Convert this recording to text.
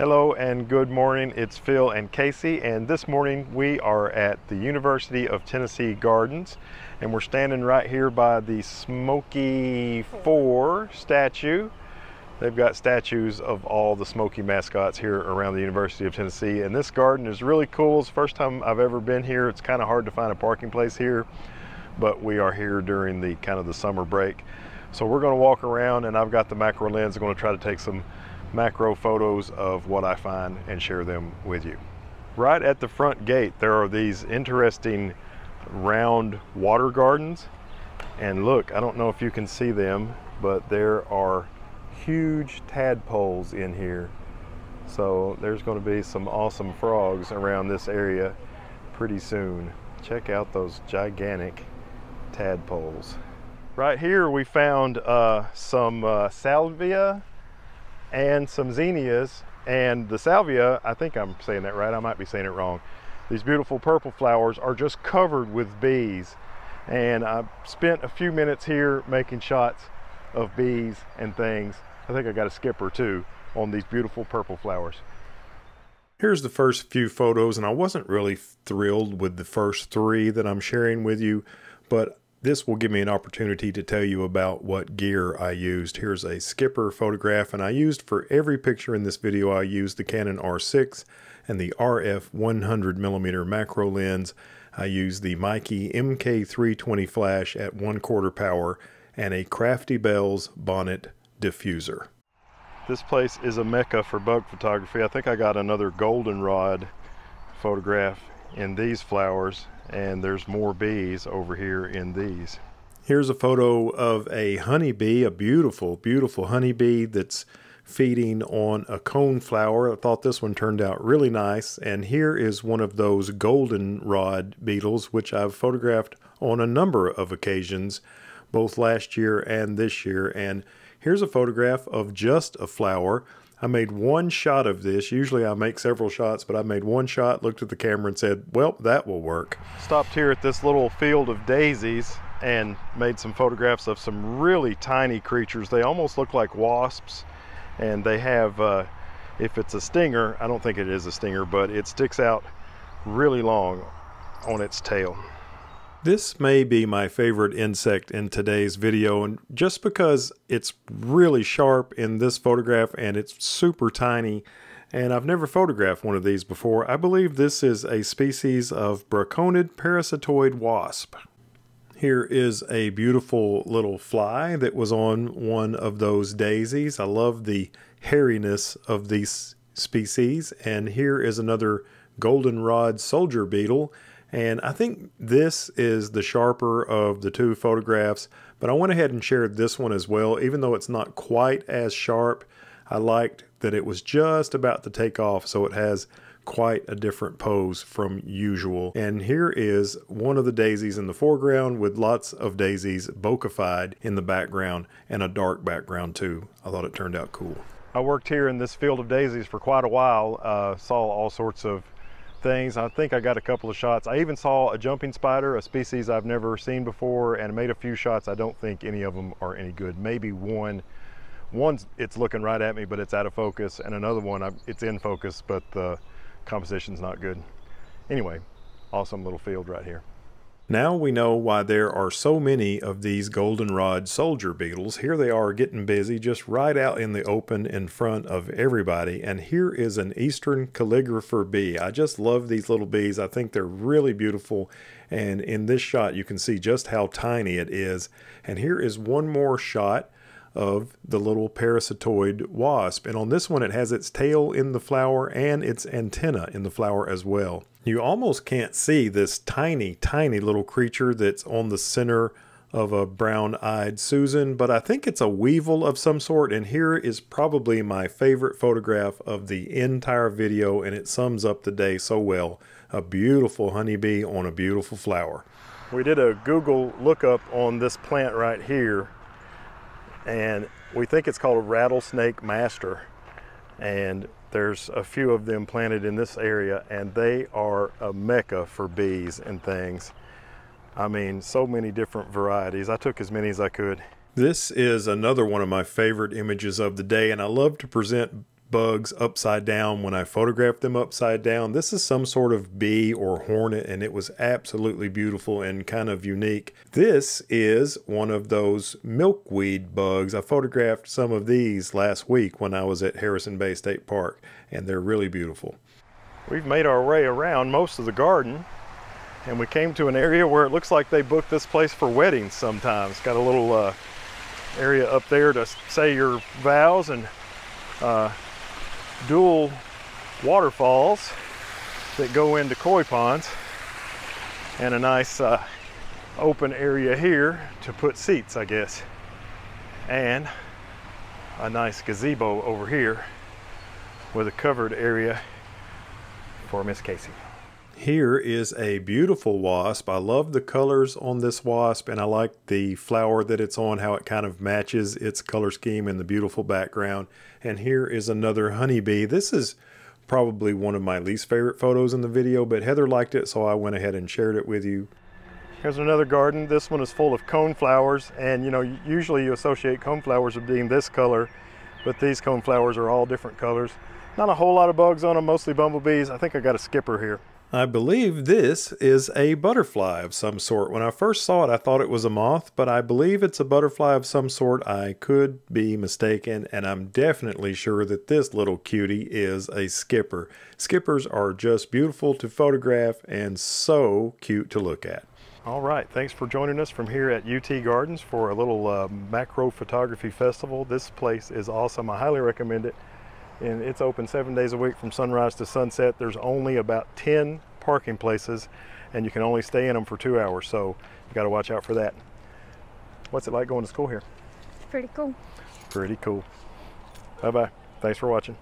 Hello and good morning. It's Phil and Casey, and this morning we are at the University of Tennessee Gardens, and we're standing right here by the Smokey 4 statue. They've got statues of all the Smokey mascots here around the University of Tennessee, and this garden is really cool. It's the first time I've ever been here. It's kind of hard to find a parking place here, but we are here during the kind of the summer break. So we're going to walk around, and I've got the macro lens. I'm going to try to take some macro photos of what I find and share them with you. Right at the front gate, there are these interesting round water gardens. And look, I don't know if you can see them, but there are huge tadpoles in here. So there's going to be some awesome frogs around this area pretty soon. Check out those gigantic tadpoles. Right here we found uh, some uh, salvia and some zinnias. And the salvia, I think I'm saying that right, I might be saying it wrong. These beautiful purple flowers are just covered with bees. And I spent a few minutes here making shots of bees and things. I think I got a skipper too on these beautiful purple flowers. Here's the first few photos, and I wasn't really thrilled with the first three that I'm sharing with you, but this will give me an opportunity to tell you about what gear I used. Here's a skipper photograph and I used for every picture in this video I used the Canon R6 and the RF 100mm macro lens. I used the Meike MK320 flash at 1 quarter power and a Crafty Bells bonnet diffuser. This place is a mecca for bug photography. I think I got another goldenrod photograph in these flowers and there's more bees over here in these. Here's a photo of a honeybee, a beautiful, beautiful honeybee that's feeding on a cone flower. I thought this one turned out really nice. And here is one of those goldenrod beetles, which I've photographed on a number of occasions, both last year and this year. And here's a photograph of just a flower. I made one shot of this. Usually I make several shots, but I made one shot, looked at the camera and said, well, that will work. Stopped here at this little field of daisies and made some photographs of some really tiny creatures. They almost look like wasps and they have, uh, if it's a stinger, I don't think it is a stinger, but it sticks out really long on its tail. This may be my favorite insect in today's video and just because it's really sharp in this photograph and it's super tiny and I've never photographed one of these before, I believe this is a species of braconid parasitoid wasp. Here is a beautiful little fly that was on one of those daisies. I love the hairiness of these species. And here is another goldenrod soldier beetle and I think this is the sharper of the two photographs, but I went ahead and shared this one as well. Even though it's not quite as sharp, I liked that it was just about to take off, so it has quite a different pose from usual. And here is one of the daisies in the foreground with lots of daisies bokehfied in the background and a dark background too. I thought it turned out cool. I worked here in this field of daisies for quite a while, uh, saw all sorts of things. I think I got a couple of shots. I even saw a jumping spider, a species I've never seen before, and made a few shots. I don't think any of them are any good. Maybe one. One's it's looking right at me, but it's out of focus, and another one it's in focus, but the composition's not good. Anyway, awesome little field right here. Now we know why there are so many of these goldenrod soldier beetles. Here they are getting busy just right out in the open in front of everybody. And here is an eastern calligrapher bee. I just love these little bees. I think they're really beautiful. And in this shot, you can see just how tiny it is. And here is one more shot of the little parasitoid wasp. And on this one, it has its tail in the flower and its antenna in the flower as well. You almost can't see this tiny, tiny little creature that's on the center of a brown-eyed Susan, but I think it's a weevil of some sort, and here is probably my favorite photograph of the entire video, and it sums up the day so well. A beautiful honeybee on a beautiful flower. We did a Google lookup on this plant right here, and we think it's called a rattlesnake master. And there's a few of them planted in this area and they are a mecca for bees and things. I mean, so many different varieties. I took as many as I could. This is another one of my favorite images of the day and I love to present bugs upside down when I photographed them upside down. This is some sort of bee or hornet, and it was absolutely beautiful and kind of unique. This is one of those milkweed bugs. I photographed some of these last week when I was at Harrison Bay State Park, and they're really beautiful. We've made our way around most of the garden and we came to an area where it looks like they booked this place for weddings sometimes. Got a little uh, area up there to say your vows and uh, dual waterfalls that go into koi ponds and a nice uh, open area here to put seats I guess and a nice gazebo over here with a covered area for Miss Casey. Here is a beautiful wasp. I love the colors on this wasp and I like the flower that it's on, how it kind of matches its color scheme and the beautiful background. And here is another honeybee. This is probably one of my least favorite photos in the video, but Heather liked it, so I went ahead and shared it with you. Here's another garden. This one is full of cone flowers, and you know, usually you associate cone flowers with being this color, but these cone flowers are all different colors. Not a whole lot of bugs on them, mostly bumblebees. I think I got a skipper here. I believe this is a butterfly of some sort. When I first saw it, I thought it was a moth, but I believe it's a butterfly of some sort. I could be mistaken, and I'm definitely sure that this little cutie is a skipper. Skippers are just beautiful to photograph and so cute to look at. All right, thanks for joining us from here at UT Gardens for a little uh, macro photography festival. This place is awesome. I highly recommend it and it's open seven days a week from sunrise to sunset. There's only about 10 parking places and you can only stay in them for two hours. So you got to watch out for that. What's it like going to school here? Pretty cool. Pretty cool. Bye-bye. Thanks for watching.